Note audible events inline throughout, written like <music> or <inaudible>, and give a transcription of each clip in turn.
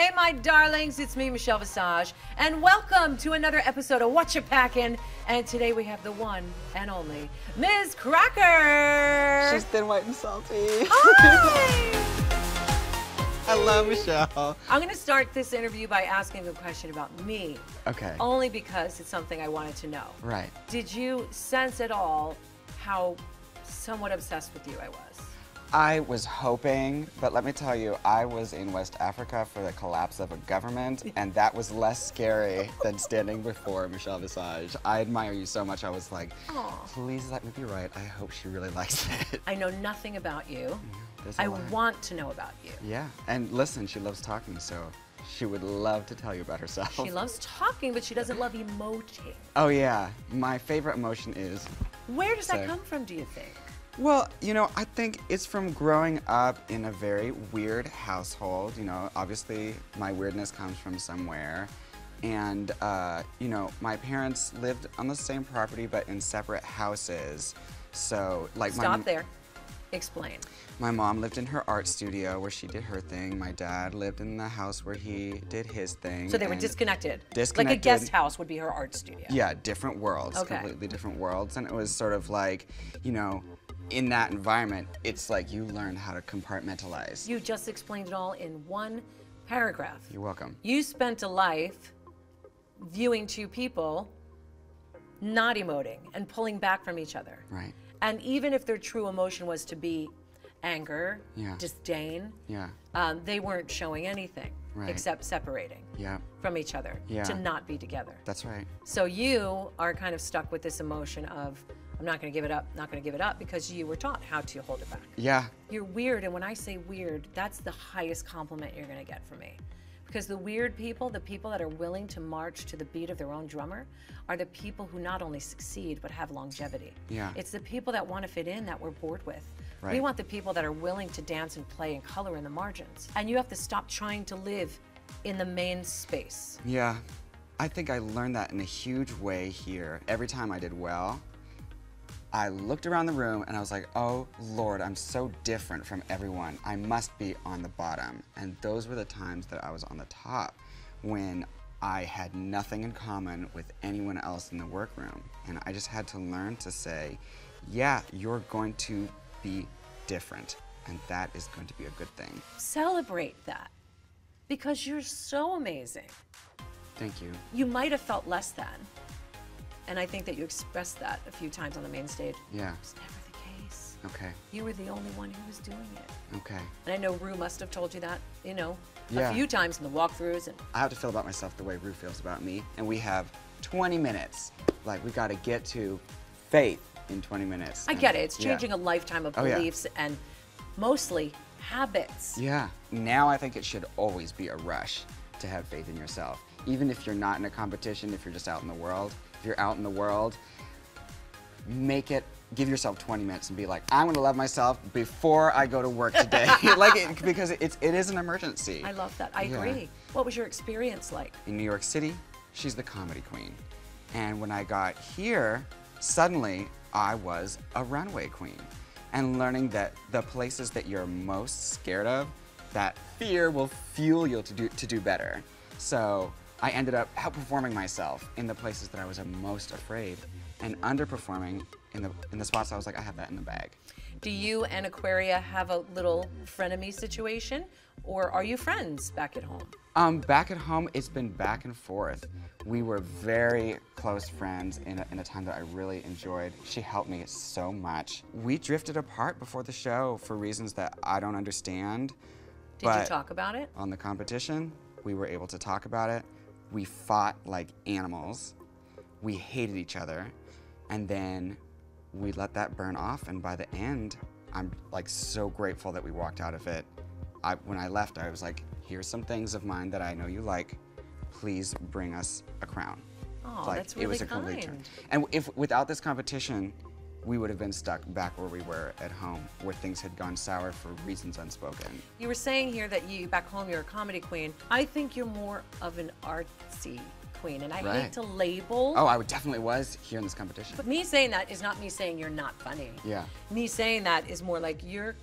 Hey, my darlings, it's me, Michelle Visage, and welcome to another episode of Whatcha Packin'. And today we have the one and only Miz Cracker. She's thin, white, and salty. Hi. <laughs> Hello, Michelle. I'm going to start this interview by asking a question about me, Okay. only because it's something I wanted to know. Right. Did you sense at all how somewhat obsessed with you I was? I was hoping, but let me tell you, I was in West Africa for the collapse of a government, and that was less scary than standing before Michelle Visage. I admire you so much. I was like, Aw. please let me be right. I hope she really likes <laughs> it. I know nothing about you. A I lot. want to know about you. Yeah, and listen, she loves talking, so she would love to tell you about herself. She loves talking, but she doesn't love emoting. Oh yeah, my favorite emotion is Where does that come from, do you think? Well, you know, I think it's from growing up in a very weird household. You know, obviously my weirdness comes from somewhere. And, uh, you know, my parents lived on the same property but in separate houses. So, like, my, Stop there. Explain. my mom lived in her art studio where she did her thing. My dad lived in the house where he did his thing. So they were and- disconnected. Like a guest house would be her art studio. Yeah, different worlds, Okay. completely different worlds. And it was sort of like, you know, in that environment, it's like you learn how to compartmentalize. You just explained it all in one paragraph. You're welcome. You spent a life viewing two people not emoting and pulling back from each other. Right. And even if their true emotion was to be anger, Yeah. disdain, Yeah. um, they weren't showing anything Right. except separating Yeah. from each other Yeah. to not be together. That's right. So you are kind of stuck with this emotion of, I'm not going to give it up, not going to give it up, because you were taught how to hold it back. Yeah. You're weird, and when I say weird, that's the highest compliment you're going to get from me. Because the weird people, the people that are willing to march to the beat of their own drummer, are the people who not only succeed but have longevity. Yeah. It's the people that want to fit in that we're bored with. Right. We want the people that are willing to dance and play and color in the margins. And you have to stop trying to live in the main space. Yeah. I think I learned that in a huge way here. Every time I did well, I looked around the room and I was like, oh Lord, I'm so different from everyone. I must be on the bottom. And those were the times that I was on the top when I had nothing in common with anyone else in the workroom. And I just had to learn to say, yeah, you're going to be different. And that is going to be a good thing. Celebrate that because you're so amazing. Thank you. You might have felt less than. And I think that you expressed that a few times on the main stage. Yeah. It's never the case. Okay. You were the only one who was doing it. Okay. And I know Ru must have told you that, you know, Yeah. a few times in the walkthroughs. And I have to feel about myself the way Ru feels about me, and we have 20 minutes. Like we got to get to faith in 20 minutes. I and- get it. It's yeah. changing a lifetime of Oh, yeah. beliefs and mostly habits. Yeah. Now I think it should always be a rush to have faith in yourself, even if you're not in a competition. If you're just out in the world, if you're out in the world, make it. Give yourself 20 minutes and be like, I'm gonna love myself before I go to work today, <laughs> <laughs> like it, because it's it is an emergency. I love that. I Yeah. agree. What was your experience like? in New York City, she's the comedy queen. And when I got here, suddenly I was a runway queen. And learning that the places that you're most scared of, that fear will fuel you to do, to do better. So I ended up outperforming myself in the places that I was most afraid and underperforming in the, in the spots I was like, I have that in the bag. Do you and Aquaria have a little frenemy situation? Or are you friends back at home? Um, back at home, it's been back and forth. We were very close friends in a, in a time that I really enjoyed. She helped me so much. We drifted apart before the show for reasons that I don't understand. Did you talk about it? On the competition, we were able to talk about it. We fought like animals. We hated each other. And then we let that burn off. And by the end, I'm like so grateful that we walked out of it. I, when I left, I was like, here's some things of mine that I know you like. Please bring us a crown. Oh, like, that's it was really a complete turn. And if without this competition, we would have been stuck back where we were at home, where things had gone sour for reasons unspoken. You were saying here that you back home you're a comedy queen. I think you're more of an artsy queen, and I hate to label. Oh, I definitely was here in this competition. But me saying that is not me saying you're not funny. Yeah. Me saying that is more like you're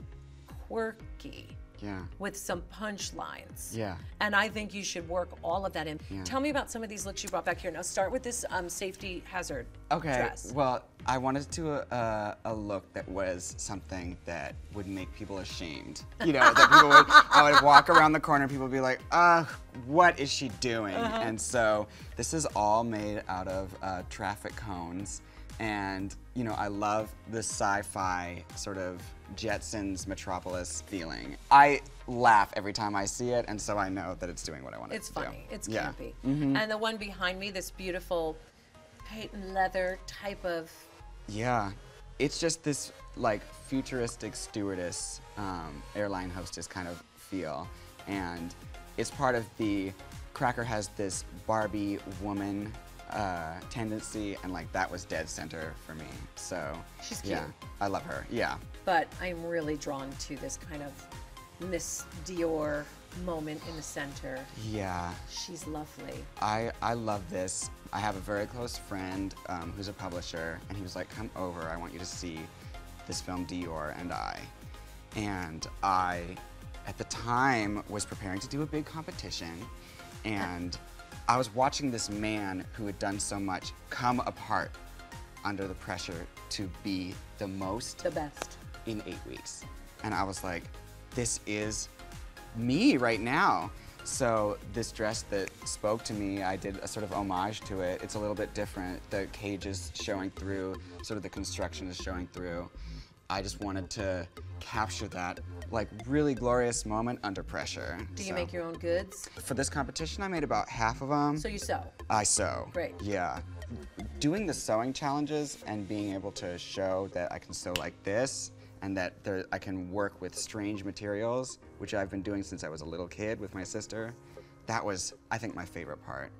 quirky. Yeah. with some punchlines. Yeah. And I think you should work all of that in. Yeah. Tell me about some of these looks you brought back here. Now start with this um, safety hazard Okay. dress. Well, I wanted to do a, a, a look that was something that would make people ashamed. You know, that people would, <laughs> I would walk around the corner and people would be like, ugh, what is she doing? Uh-huh. And so this is all made out of uh, traffic cones. And, you know, I love the sci-fi sort of Jetsons Metropolis feeling. I laugh every time I see it, and so I know that it's doing what I want it It's to do. It's funny. It's Yeah. campy. Mm-hmm. And the one behind me, this beautiful patent leather type of. Yeah, it's just this like futuristic stewardess, um, airline hostess kind of feel, and it's part of the. Cracker has this Barbie woman uh, tendency, and like that was dead center for me. So She's yeah, cute. I love her. Yeah, But I'm really drawn to this kind of Miss Dior moment in the center. yeah. She's lovely. I, I love this. I have a very close friend um, who's a publisher, and he was like, Come over, I want you to see this film, Dior and I. And I, at the time, was preparing to do a big competition, and I was watching this man who had done so much come apart under the pressure to be the most The best. in eight weeks. And I was like, this is me right now. So this dress that spoke to me, I did a sort of homage to it. It's a little bit different. The cage is showing through, sort of the construction is showing through. I just wanted to capture that like really glorious moment under pressure. Do you So- make your own goods? For this competition, I made about half of them. So you sew. I sew. Great. Yeah. Doing the sewing challenges and being able to show that I can sew like this and that there, I can work with strange materials, which I've been doing since I was a little kid with my sister, that was, I think, my favorite part.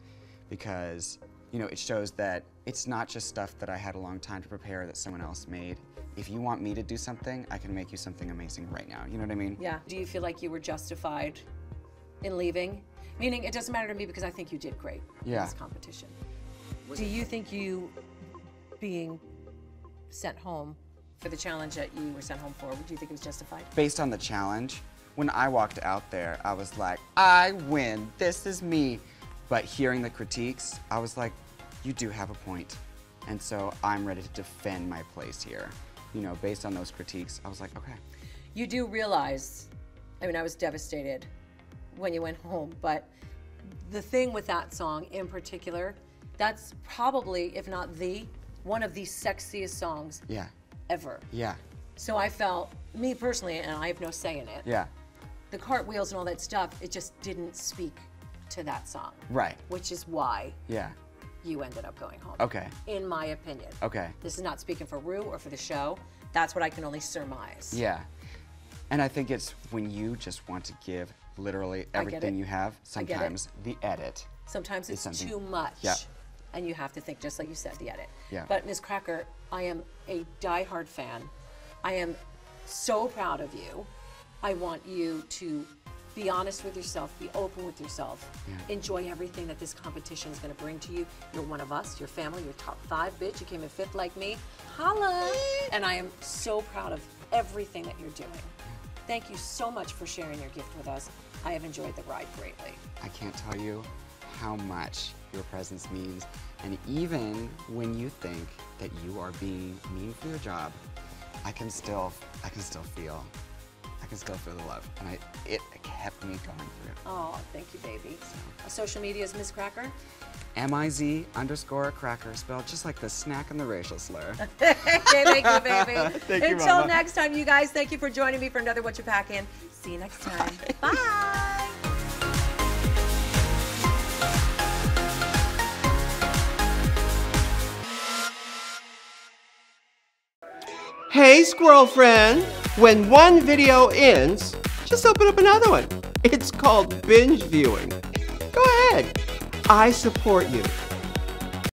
Because, you know, it shows that it's not just stuff that I had a long time to prepare that someone else made. If you want me to do something, I can make you something amazing right now. You know what I mean? Yeah. Do you feel like you were justified in leaving? Meaning, it doesn't matter to me because I think you did great in this competition. Do you think you being sent home for the challenge that you were sent home for, do you think it was justified? based on the challenge, when I walked out there, I was like, I win. This is me. But hearing the critiques, I was like, you do have a point. And so I'm ready to defend my place here. You know, based on those critiques, I was like, okay. You do realize, I mean, I was devastated when you went home, but the thing with that song in particular, that's probably, if not the, one of the sexiest songs Yeah, ever. yeah, So I felt, me personally, and I have no say in it, yeah. the cartwheels and all that stuff, it just didn't speak to that song. Right. Which is why Yeah. you ended up going home. Okay. In my opinion. Okay. This is not speaking for Ru or for the show. That's what I can only surmise. Yeah. And I think it's when you just want to give literally everything you have, I get it. sometimes the edit. Sometimes it's too much. Yeah. And you have to think, just like you said, the edit. Yeah. But Miz Cracker, I am a diehard fan. I am so proud of you. I want you to be honest with yourself, be open with yourself, Yeah. enjoy everything that this competition is going to bring to you. You're one of us, your family, you're top five, bitch. You came in fifth like me. Holla! And I am so proud of everything that you're doing. Thank you so much for sharing your gift with us. I have enjoyed the ride greatly. I can't tell you how much your presence means. And even when you think that you are being mean for your job, I can still, I can still feel, I can still feel the love. And I, it kept me going through. Oh, thank you, baby. Uh, social media is Miz Cracker. M-I-Z underscore cracker, spelled just like the snack and the racial slur. <laughs> okay, thank you, baby. <laughs> Thank you, Until Mama. next time, you guys, thank you for joining me for another Whatcha Packin'. See you next time. Bye. <laughs> Hey, squirrel friend! When one video ends, just open up another one. It's called binge viewing. Go ahead. I support you.